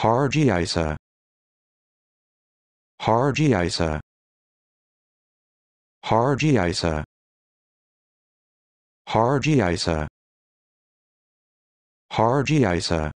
Harji Isa. Harji Isa. Harji Isa. Harji Isa. Harji Isa.